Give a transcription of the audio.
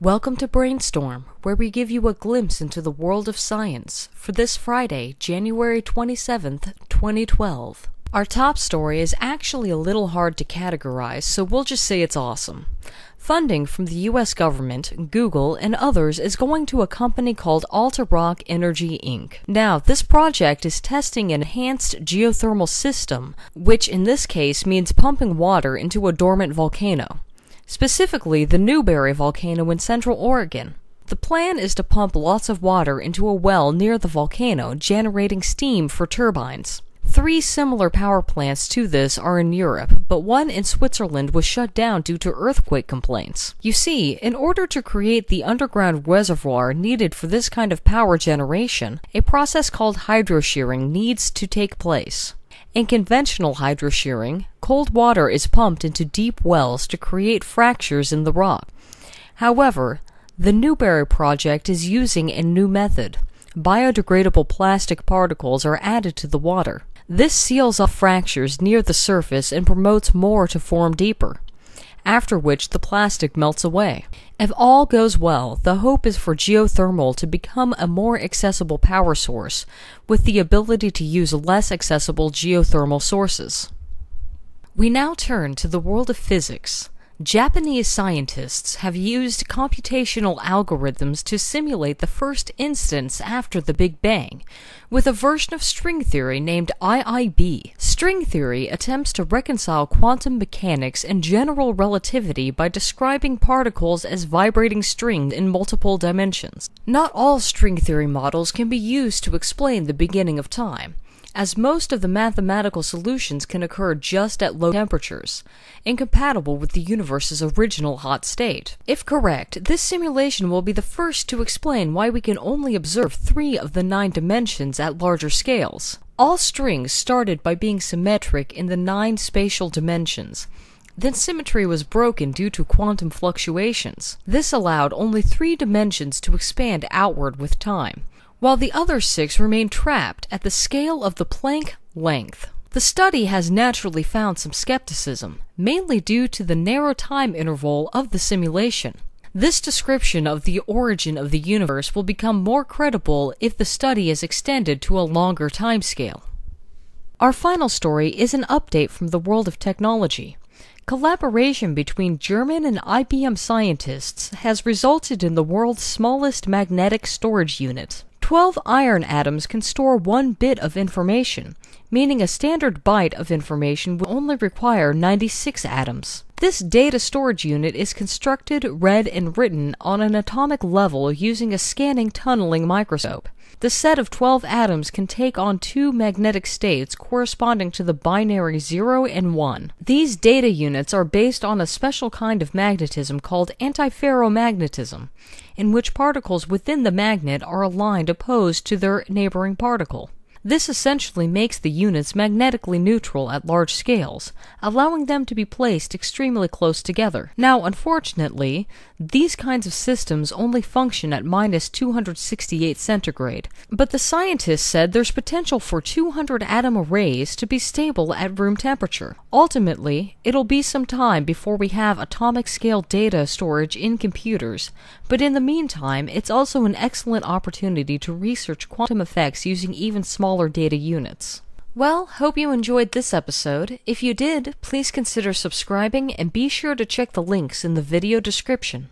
Welcome to Brainstorm, where we give you a glimpse into the world of science for this Friday, January 27th, 2012. Our top story is actually a little hard to categorize, so we'll just say it's awesome. Funding from the US government, Google, and others is going to a company called Altarock Energy Inc. Now, this project is testing an enhanced geothermal system, which in this case means pumping water into a dormant volcano specifically the Newberry volcano in central Oregon. The plan is to pump lots of water into a well near the volcano, generating steam for turbines. Three similar power plants to this are in Europe, but one in Switzerland was shut down due to earthquake complaints. You see, in order to create the underground reservoir needed for this kind of power generation, a process called hydroshearing needs to take place. In conventional hydroshearing, cold water is pumped into deep wells to create fractures in the rock. However, the Newberry project is using a new method. Biodegradable plastic particles are added to the water. This seals off fractures near the surface and promotes more to form deeper after which the plastic melts away. If all goes well, the hope is for geothermal to become a more accessible power source, with the ability to use less accessible geothermal sources. We now turn to the world of physics. Japanese scientists have used computational algorithms to simulate the first instance after the Big Bang, with a version of string theory named IIB. String theory attempts to reconcile quantum mechanics and general relativity by describing particles as vibrating strings in multiple dimensions. Not all string theory models can be used to explain the beginning of time as most of the mathematical solutions can occur just at low temperatures, incompatible with the universe's original hot state. If correct, this simulation will be the first to explain why we can only observe three of the nine dimensions at larger scales. All strings started by being symmetric in the nine spatial dimensions, then symmetry was broken due to quantum fluctuations. This allowed only three dimensions to expand outward with time while the other six remain trapped at the scale of the Planck length. The study has naturally found some skepticism, mainly due to the narrow time interval of the simulation. This description of the origin of the universe will become more credible if the study is extended to a longer timescale. Our final story is an update from the world of technology. Collaboration between German and IBM scientists has resulted in the world's smallest magnetic storage unit. 12 iron atoms can store one bit of information, meaning a standard byte of information will only require 96 atoms. This data storage unit is constructed, read, and written on an atomic level using a scanning tunneling microscope. The set of 12 atoms can take on two magnetic states corresponding to the binary 0 and 1. These data units are based on a special kind of magnetism called antiferromagnetism, in which particles within the magnet are aligned opposed to their neighboring particle. This essentially makes the units magnetically neutral at large scales, allowing them to be placed extremely close together. Now, unfortunately, these kinds of systems only function at minus 268 centigrade, but the scientists said there's potential for 200 atom arrays to be stable at room temperature. Ultimately, it'll be some time before we have atomic scale data storage in computers, but in the meantime, it's also an excellent opportunity to research quantum effects using even smaller smaller data units. Well, hope you enjoyed this episode. If you did, please consider subscribing and be sure to check the links in the video description.